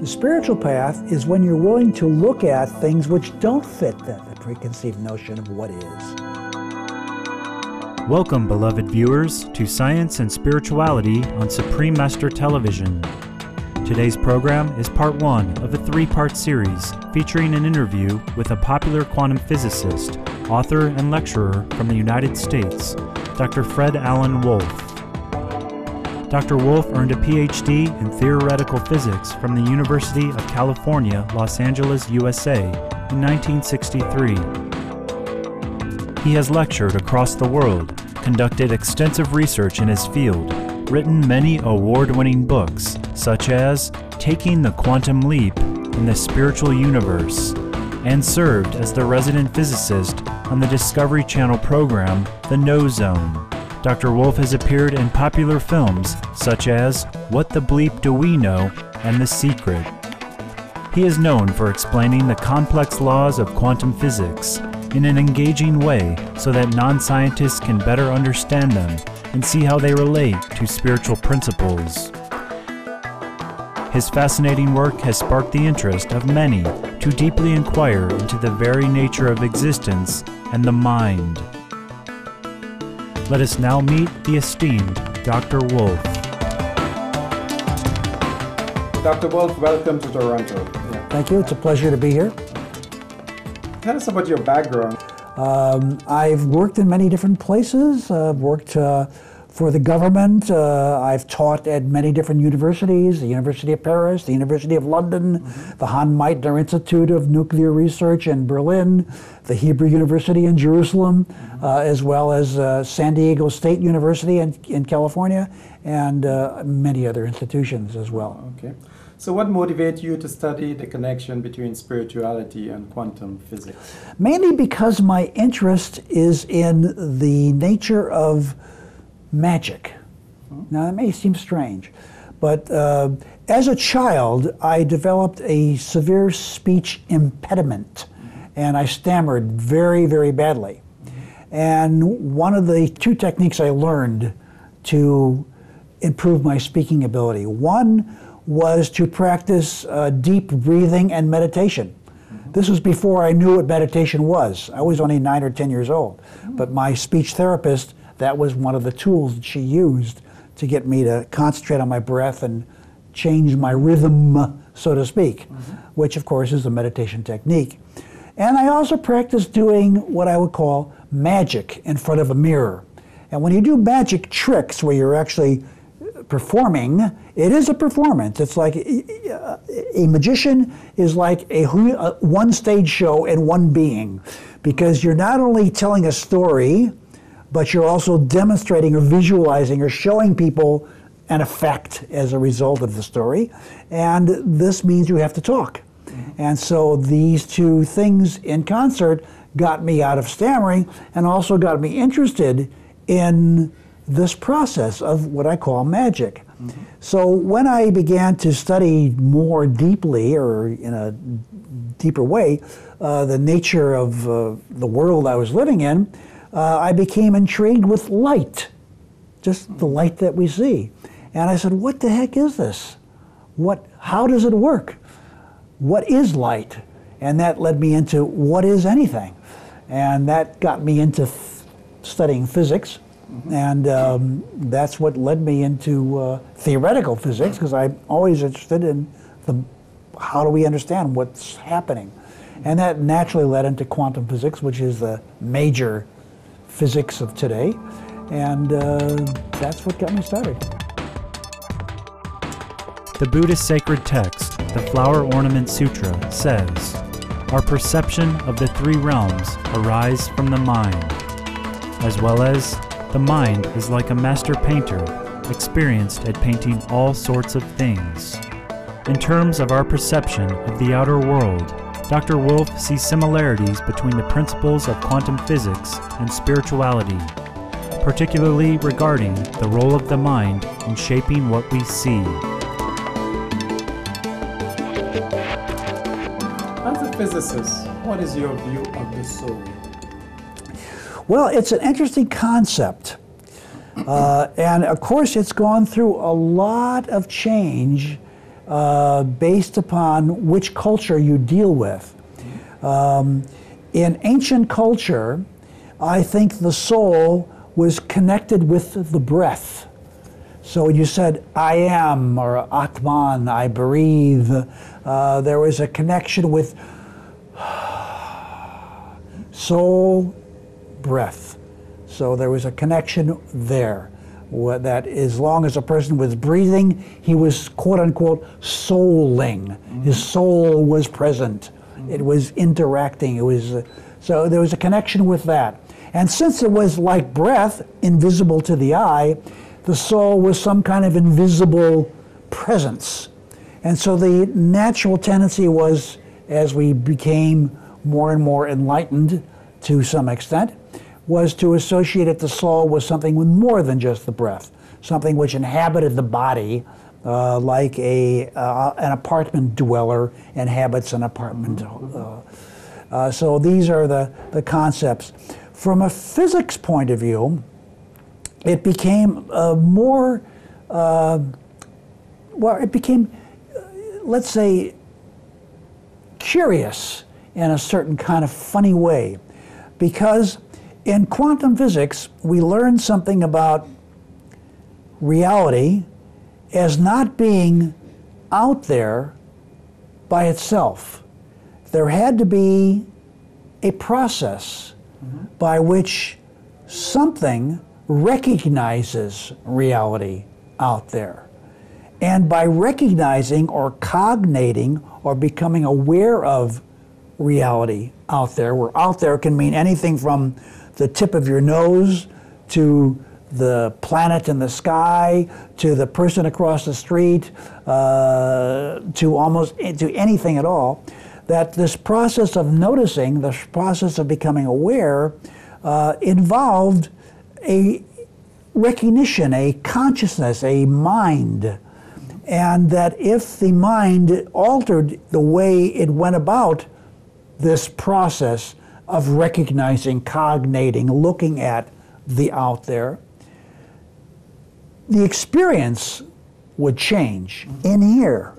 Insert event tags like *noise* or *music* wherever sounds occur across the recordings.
The spiritual path is when you're willing to look at things which don't fit the preconceived notion of what is. Welcome, beloved viewers, to Science and Spirituality on Supreme Master Television. Today's program is part one of a three part series featuring an interview with a popular quantum physicist, author, and lecturer from the United States, Dr. Fred Alan Wolf. Dr. Wolf earned a PhD in theoretical physics from the University of California, Los Angeles, USA in 1963. He has lectured across the world, conducted extensive research in his field, written many award winning books, such as Taking the Quantum Leap in the Spiritual Universe, and served as the resident physicist on the Discovery Channel program The Know Zone. Dr. Wolf has appeared in popular films such as What the Bleep Do We Know and The Secret. He is known for explaining the complex laws of quantum physics in an engaging way so that non scientists can better understand them and see how they relate to spiritual principles. His fascinating work has sparked the interest of many to deeply inquire into the very nature of existence and the mind. Let us now meet the esteemed Dr. Wolf. Dr. Wolf, welcome to Toronto. Yeah. Thank you. It's a pleasure to be here. Tell us about your background. Um, I've worked in many different places. I've worked uh, for the government. Uh, I've taught at many different universities, the University of Paris, the University of London, mm-hmm. the Hahn Meitner Institute of Nuclear Research in Berlin, the Hebrew University in Jerusalem, mm-hmm. uh, as well as uh, San Diego State University in, in California, and uh, many other institutions as well. Okay. So, what motivated you to study the connection between spirituality and quantum physics? Mainly because my interest is in the nature of magic. Now, that may seem strange, but uh, as a child, I developed a severe speech impediment, and I stammered very, very badly. And one of the two techniques I learned to improve my speaking ability one was to practice uh, deep breathing and meditation. This was before I knew what meditation was. I was only nine or ten years old. But my speech therapist that was one of the tools that she used to get me to concentrate on my breath and change my rhythm, so to speak, mm-hmm. which of course is a meditation technique. And I also practiced doing what I would call magic in front of a mirror. And when you do magic tricks where you're actually performing, it is a performance. It's like a magician is like a one stage show in one being because you're not only telling a story, but you're also demonstrating or visualizing or showing people an effect as a result of the story. And this means you have to talk. Mm-hmm. And so these two things in concert got me out of stammering and also got me interested in this process of what I call magic. Mm-hmm. So when I began to study more deeply or in a deeper way uh, the nature of uh, the world I was living in, uh, I became intrigued with light, just the light that we see. And I said, what the heck is this? What, how does it work? What is light? And that led me into what is anything? And that got me into studying physics. Mm-hmm. And um, that's what led me into uh, theoretical physics because I'm always interested in the, how do we understand what's happening. And that naturally led into quantum physics, which is the major physics of today. And uh, that's what got me started. The Buddhist sacred text, the Flower Ornament Sutra, says, Our perception of the three realms arise from the mind, as well as the mind is like a master painter, experienced at painting all sorts of things. In terms of our perception of the outer world, Dr. Wolf sees similarities between the principles of quantum physics and spirituality, particularly regarding the role of the mind in shaping what we see. As a physicist, what is your view of the soul? Well, it's an interesting concept. Uh, and of course, it's gone through a lot of change uh, based upon which culture you deal with. Um, in ancient culture, I think the soul was connected with the breath. So when you said, I am, or Atman, I breathe, uh, there was a connection with *sighs* soul, breath. So there was a connection there. That as long as a person was breathing, he was quote unquote souling. Mm-hmm. His soul was present. Mm-hmm. It was interacting. It was uh, so there was a connection with that. And since it was like breath, invisible to the eye, the soul was some kind of invisible presence. And so the natural tendency was, as we became more and more enlightened to some extent, was to associate the soul with something with more than just the breath, something which inhabited the body, uh, like a uh, an apartment dweller inhabits an apartment. Uh, uh, so these are the, the concepts. From a physics point of view, it became uh, more, uh, well, it became, let's say, curious in a certain kind of funny way. Because in quantum physics, we learned something about reality as not being out there by itself. There had to be a process mm-hmm. by which something recognizes reality out there. And by recognizing or cognating or becoming aware of reality out there, where out there can mean anything from the tip of your nose to the planet in the sky to the person across the street uh, to almost to anything at all that this process of noticing this process of becoming aware uh, involved a recognition a consciousness a mind. And that if the mind altered the way it went about this process of recognizing, cognating, looking at the out there, the experience would change in here.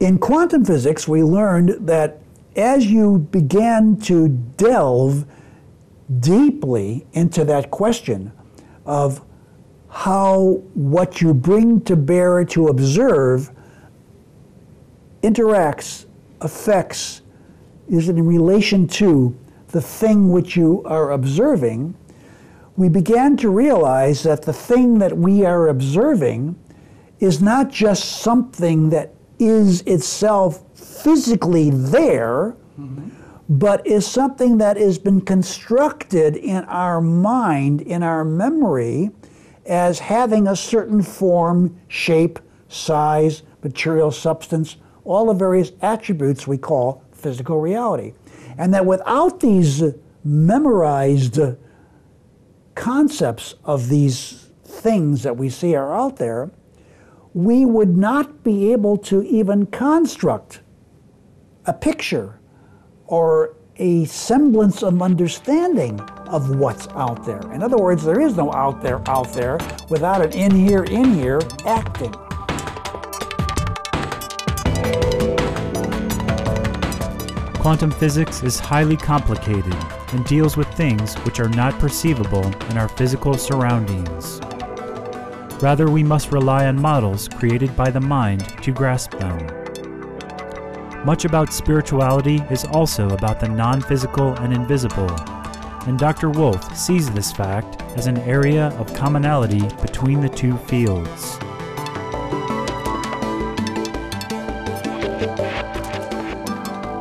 In quantum physics, we learned that as you began to delve deeply into that question of how what you bring to bear to observe interacts, affects, is in relation to the thing which you are observing, we began to realize that the thing that we are observing is not just something that is itself physically there, mm-hmm. but is something that has been constructed in our mind, in our memory, as having a certain form, shape, size, material substance, all the various attributes we call physical reality. And that without these memorized concepts of these things that we see are out there, we would not be able to even construct a picture or a semblance of understanding of what's out there. In other words, there is no out there out there without an in here, in here acting. Quantum physics is highly complicated and deals with things which are not perceivable in our physical surroundings. Rather, we must rely on models created by the mind to grasp them. Much about spirituality is also about the non physical and invisible, and Dr. Wolf sees this fact as an area of commonality between the two fields.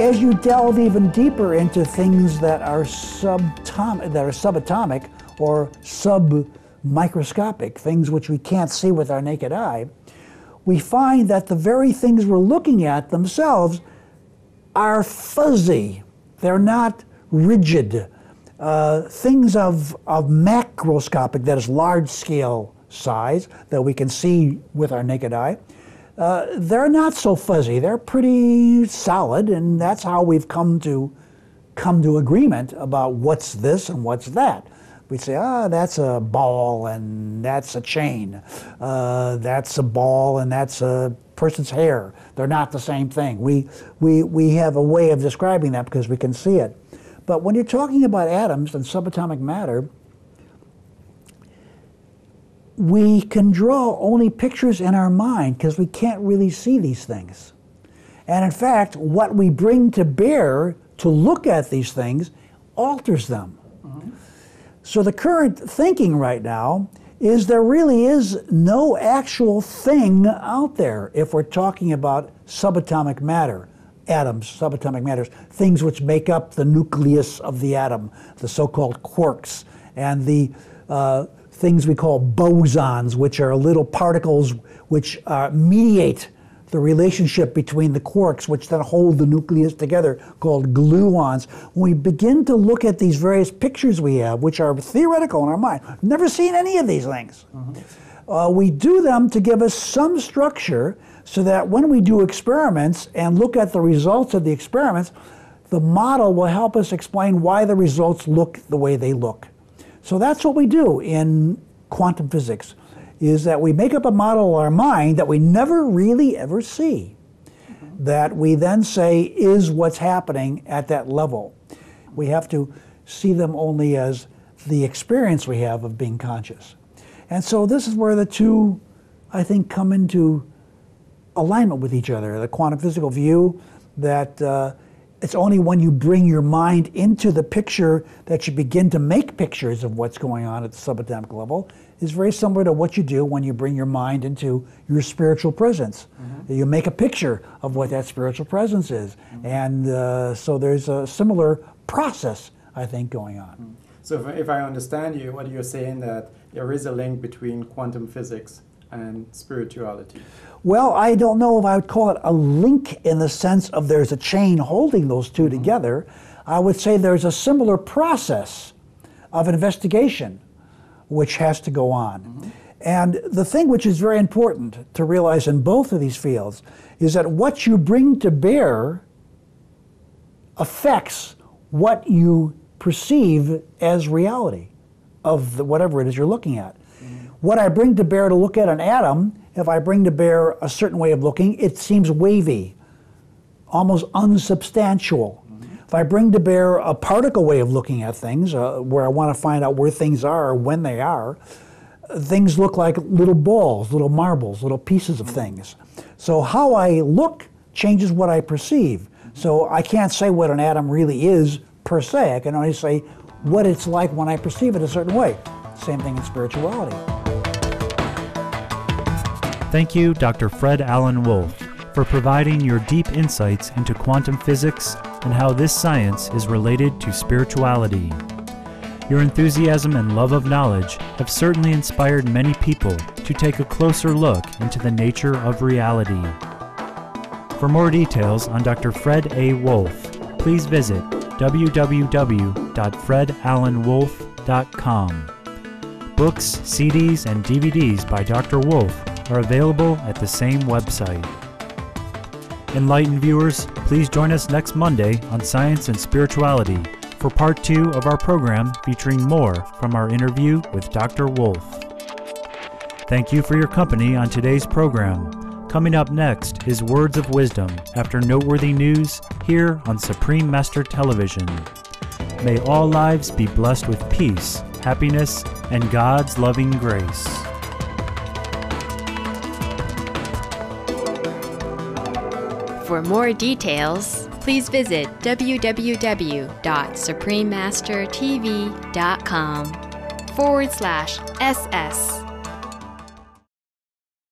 As you delve even deeper into things that are subatomic, that are subatomic or submicroscopic, things which we can't see with our naked eye, we find that the very things we're looking at themselves are fuzzy. They're not rigid. Uh, things of, of macroscopic, that is large scale size, that we can see with our naked eye, uh, they're not so fuzzy. They're pretty solid, and that's how we've come to come to agreement about what's this and what's that. We'd say, ah, that's a ball and that's a chain. Uh, that's a ball and that's a person's hair. They're not the same thing. We, we, we have a way of describing that because we can see it. But when you're talking about atoms and subatomic matter, we can draw only pictures in our mind because we can't really see these things. And in fact, what we bring to bear to look at these things alters them. So the current thinking right now is there really is no actual thing out there if we're talking about subatomic matter, atoms, subatomic matters, things which make up the nucleus of the atom, the so-called quarks, and the uh, things we call bosons, which are little particles which uh, mediate the relationship between the quarks, which then hold the nucleus together, called gluons. When we begin to look at these various pictures we have, which are theoretical in our mind, never seen any of these things. Mm-hmm. Uh, we do them to give us some structure so that when we do experiments and look at the results of the experiments, the model will help us explain why the results look the way they look. So that's what we do in quantum physics is that we make up a model in our mind that we never really ever see, mm-hmm. that we then say is what's happening at that level. We have to see them only as the experience we have of being conscious. And so this is where the two, I think, come into alignment with each other. The quantum physical view that uh, it's only when you bring your mind into the picture that you begin to make pictures of what's going on at the subatomic level is very similar to what you do when you bring your mind into your spiritual presence. Mm-hmm. You make a picture of what that spiritual presence is. Mm-hmm. And uh, so there's a similar process, I think, going on. Mm-hmm. So if, if I understand you, what you're saying that there is a link between quantum physics and spirituality? Well, I don't know if I would call it a link in the sense of there's a chain holding those 2 mm-hmm. together. I would say there's a similar process of investigation which has to go on. Mm-hmm. And the thing which is very important to realize in both of these fields is that what you bring to bear affects what you perceive as reality of the, whatever it is you're looking at. Mm-hmm. What I bring to bear to look at an atom, if I bring to bear a certain way of looking, it seems wavy, almost unsubstantial. If I bring to bear a particle way of looking at things, uh, where I want to find out where things are, when they are, things look like little balls, little marbles, little pieces of things. So how I look changes what I perceive. So I can't say what an atom really is per se. I can only say what it's like when I perceive it a certain way. Same thing in spirituality. Thank you, Dr. Fred Alan Wolf, for providing your deep insights into quantum physics and how this science is related to spirituality. Your enthusiasm and love of knowledge have certainly inspired many people to take a closer look into the nature of reality. For more details on Dr. Fred A. Wolf, please visit www.fredalanwolf.com. Books, CDs, and DVDs by Dr. Wolf are available at the same website. Enlightened viewers, please join us next Monday on Science and Spirituality for part two of our program featuring more from our interview with Dr. Wolf. Thank you for your company on today's program. Coming up next is Words of Wisdom after noteworthy news here on Supreme Master Television. May all lives be blessed with peace, happiness, and God's loving grace. For more details, please visit www.suprememastertv.com forward slash SS